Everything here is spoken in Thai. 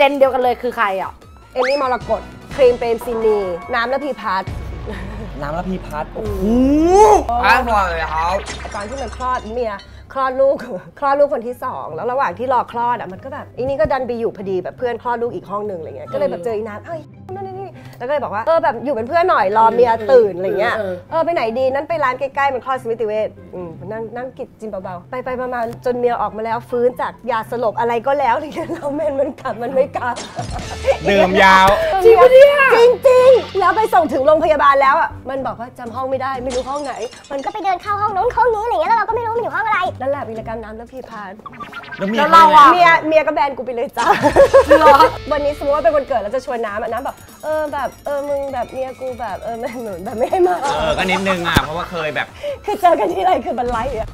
gen เดียวกันเลยคือใครอะ เอลลี่มรกตครีมเปรมซินี น้ำ รพีภัทรน้ำระพีพัฒน์โอ้โหอร่อยครับตอนที่มันคลอดเมียคลอดลูกคลอดลูกคนที่สองแล้วระหว่างที่รอคลอดอะมันก็แบบอีนี่ก็ดันไปอยู่พอดีแบบเพื่อนคลอดลูกอีกห้องหนึ่งอะไรเงี้ยก็เลยแบบเจออีน้ำเอ้ยนั่นนี่นี่ แล้วก็เลยบอกว่าเออแบบอยู่เป็นเพื่อนหน่อยรอเมียตื่นอะไรเงี้ยเออเออไปไหนดีนั้นไปร้านใกล้ๆมันคลอดสมิติเวชอืมนั่งนั่งกินจินเบาๆไปไปประมาณจนเมียออกมาแล้วฟื้นจากยาสลบอะไรก็แล้วอะไรเงี้ยแล้วเมนมันกลับมันไม่กลับดื่มยาวจริงปะเนี่ยจริงจริงๆแล้วไปส่งถึงโรงพยาบาลแล้วอะมันบอกว่าจำห้องไม่ได้ไม่รู้ห้องไหน มันก็ไปเดินเข้าห้องนู้นห้องนี้อะไรเงี้ยแล้วเราก็ไม่ วิรกรรมน้ำแล้วพี่พานแล้วมีแล้วเราอะ เมียเมียก็แบนกูไปเลยจ้าวันนี้สมมติว่าเป็นวันเกิดแล้วจะชวนน้ำอะน้ำแบบเออแบบเออมึงแบบเมียกูแบบเออไม่เหมือนแบบไม่ให้มา เออก็นิดนึงอะเพราะว่าเคยแบบ คือเจอกันที่ไรคือบันไลอะ